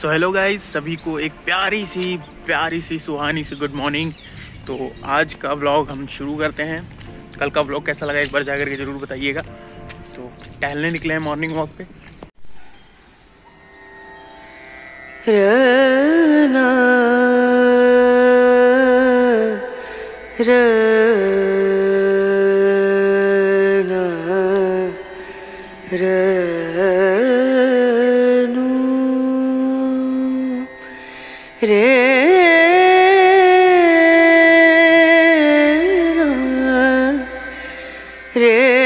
So hello guys सभी को एक प्यारी सी प्यारी सी, सुहानी सी गुड मॉर्निंग तो आज का व्लॉग हम शुरू करते हैं। कल का व्लॉग कैसा लगा एक बार जाकर के ज़रूर बताइएगा। तो टहलने निकले हैं मॉर्निंग वॉक पे। रना रना रे रे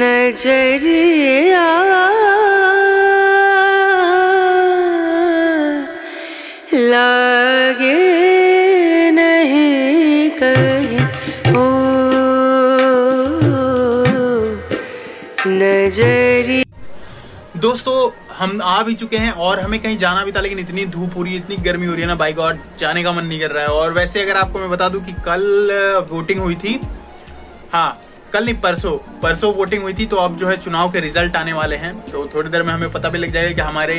नजरिया नज़रिया दोस्तों, हम आ भी चुके हैं और हमें कहीं जाना भी था, लेकिन इतनी धूप हो रही है, इतनी गर्मी हो रही है ना बाई गॉड जाने का मन नहीं कर रहा है। और वैसे अगर आपको मैं बता दूँ कि कल वोटिंग हुई थी। हाँ कल नहीं, परसों परसों वोटिंग हुई थी तो अब जो है चुनाव के रिज़ल्ट आने वाले हैं। तो थोड़ी देर में हमें पता भी लग जाएगा कि हमारे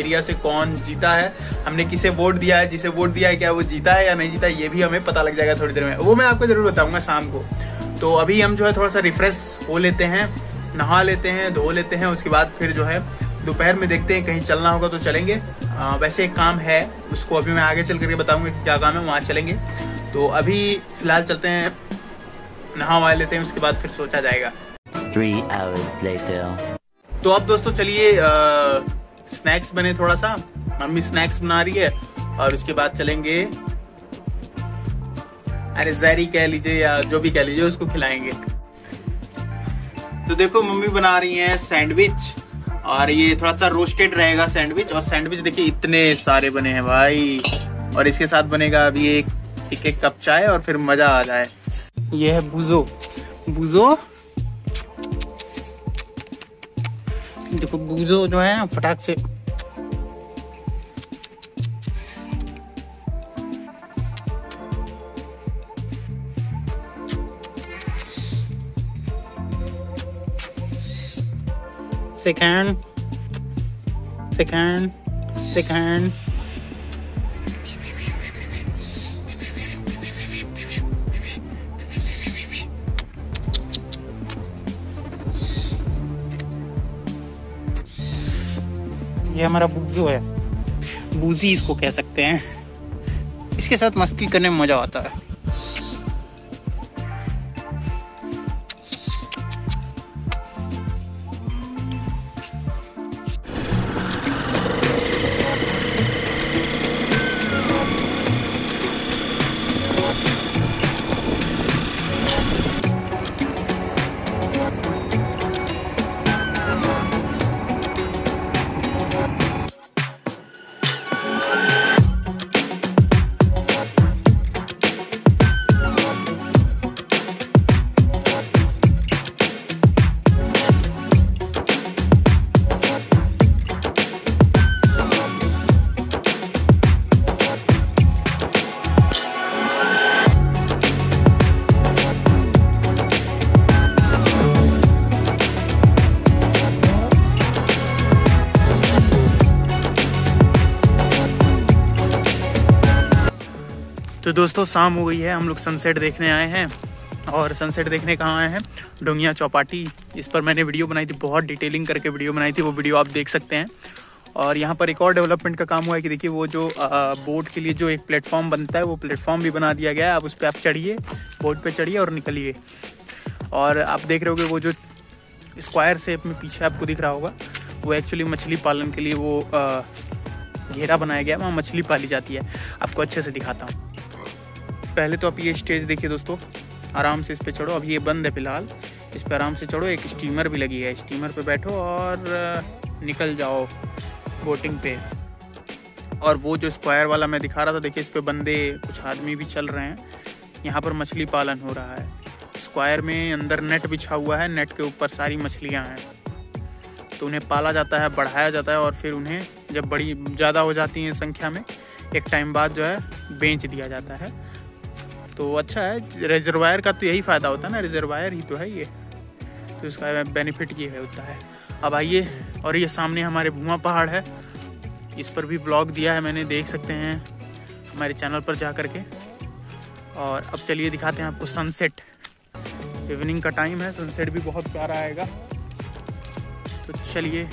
एरिया से कौन जीता है, हमने किसे वोट दिया है, जिसे वोट दिया है, क्या वो जीता है या नहीं जीता ये भी हमें पता लग जाएगा थोड़ी देर में। वो मैं आपको ज़रूर बताऊँगा शाम को। तो अभी हम जो है थोड़ा सा रिफ्रेश हो लेते हैं। नहा लेते हैं धो लेते हैं उसके बाद फिर जो है दोपहर में देखते हैं कहीं चलना होगा तो चलेंगे। आ, वैसे एक काम है उसको अभी मैं आगे चल करके बताऊँगा क्या काम है वहाँ चलेंगे। तो अभी फ़िलहाल चलते हैं नहा वहा लेते हैं उसके बाद फिर सोचा जाएगा। Three hours later. तो अब दोस्तों चलिए स्नैक्स बने थोड़ा सा मम्मी स्नैक्स बना रही है और उसके बाद चलेंगे। अरे जहरी कह लीजिए या जो भी कह लीजिए उसको खिलाएँगे। तो देखो, मम्मी बना रही हैं सैंडविच, और ये थोड़ा सा रोस्टेड रहेगा सैंडविच, और सैंडविच देखिए इतने सारे बने हैं भाई। और इसके साथ बनेगा अभी एक एक एक कप चाय, और फिर मज़ा आ जाए। ये है बुजो। बुजो? देखो, बुजो जो है ना, फटाक से सेकंड सेकंड सेकंड ये हमारा बुजो है। बूजी इसको कह सकते हैं। इसके साथ मस्ती करने में मज़ा आता है। तो दोस्तों, शाम हो गई है। हम लोग सनसेट देखने आए हैं। और सनसेट देखने कहाँ आए हैं? डोंगिया चौपाटी। इस पर मैंने वीडियो बनाई थी, बहुत डिटेलिंग करके वीडियो बनाई थी, वो वीडियो आप देख सकते हैं। और यहाँ पर एक और डेवलपमेंट का काम हुआ है कि देखिए, वो जो बोट के लिए जो एक प्लेटफॉर्म बनता है, वो प्लेटफॉर्म भी बना दिया गया है। आप उस पर आप चढ़िए बोट पर चढ़िए और निकलिए। और आप देख रहे होगे, वो जो स्क्वायर शेप में पीछे आपको दिख रहा होगा, वो एक्चुअली मछली पालन के लिए वो घेरा बनाया गया है। वहाँ मछली पाली जाती है। आपको अच्छे से दिखाता हूँ। पहले तो आप ये स्टेज देखिए दोस्तों, आराम से इस पर चढ़ो। अब ये बंद है फ़िलहाल। इस पर आराम से चढ़ो। एक स्टीमर भी लगी है। स्टीमर पे बैठो और निकल जाओ बोटिंग पे। और वो जो स्क्वायर वाला मैं दिखा रहा था, देखिए इस पर बंदे, कुछ आदमी भी चल रहे हैं। यहाँ पर मछली पालन हो रहा है। स्क्वायर में अंदर नेट बिछा हुआ है। नेट के ऊपर सारी मछलियाँ हैं। तो उन्हें पाला जाता है, बढ़ाया जाता है और फिर उन्हें जब बड़ी, ज़्यादा हो जाती हैं संख्या में, एक टाइम बाद जो है, बेच दिया जाता है। तो अच्छा है रिजर्वायर का तो यही फ़ायदा होता है ना रिजर्वायर ही तो है ये। तो इसका बेनिफिट ये है, होता है। अब आइए, और ये सामने हमारे भूमा पहाड़ है। इस पर भी ब्लॉग दिया है मैंने, देख सकते हैं हमारे चैनल पर जा कर के। और अब चलिए दिखाते हैं आपको सनसेट इवनिंग का टाइम है सनसेट भी बहुत प्यारा आएगा। तो चलिए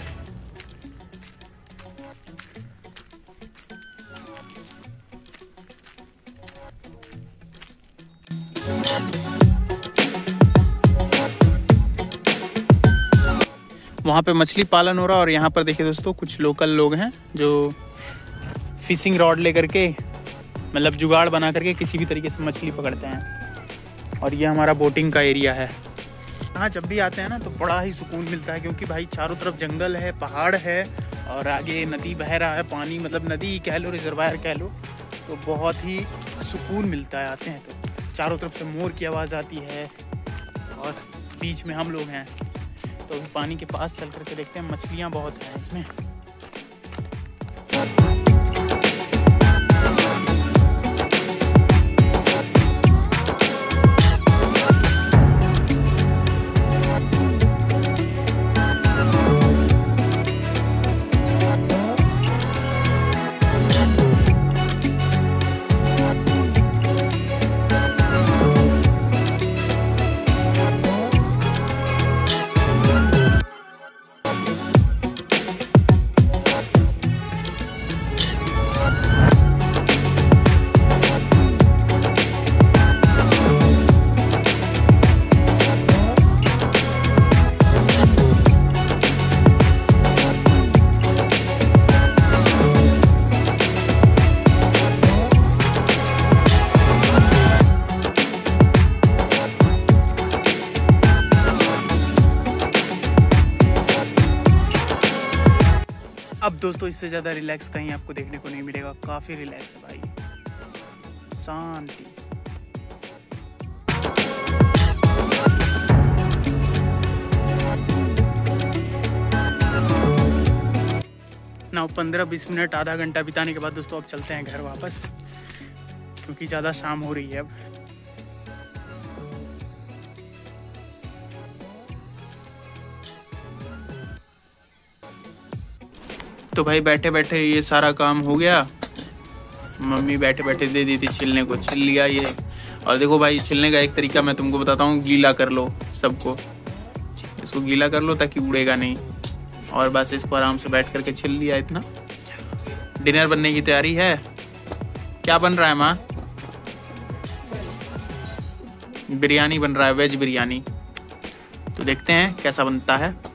वहाँ पे मछली पालन हो रहा है और यहाँ पर देखिए दोस्तों, कुछ लोकल लोग हैं जो फिशिंग रॉड लेकर के मतलब जुगाड़ बना करके किसी भी तरीके से मछली पकड़ते हैं। और ये हमारा बोटिंग का एरिया है। यहाँ जब भी आते हैं ना तो बड़ा ही सुकून मिलता है क्योंकि भाई चारों तरफ़ जंगल है, पहाड़ है और आगे नदी बह रहा है, पानी मतलब नदी कह लो रिजर्वायर कह लो तो बहुत ही सुकून मिलता है आते हैं तो। चारों तरफ़ से मोर की आवाज़ आती है और बीच में हम लोग हैं। तो पानी के पास चल करके देखते हैं, मछलियाँ बहुत हैं इसमें। दोस्तों, इससे ज़्यादा रिलैक्स कहीं आपको देखने को नहीं मिलेगा। काफ़ी रिलैक्स भाई। शांति। ना पंद्रह बीस मिनट, आधा घंटा बिताने के बाद दोस्तों, अब चलते हैं घर वापस, क्योंकि ज़्यादा शाम हो रही है अब। तो भाई बैठे बैठे ये सारा काम हो गया। मम्मी बैठे बैठे दे दी थी छिलने को, छिल लिया ये। और देखो भाई, छिलने का एक तरीका मैं तुमको बताता हूँ, गीला कर लो सबको। इसको गीला कर लो ताकि उड़ेगा नहीं। और बस इसको आराम से बैठ करके छिल लिया इतना। डिनर बनने की तैयारी है? क्या बन रहा है माँ? बिरयानी बन रहा है, वेज बिरयानी। तो देखते हैं कैसा बनता है।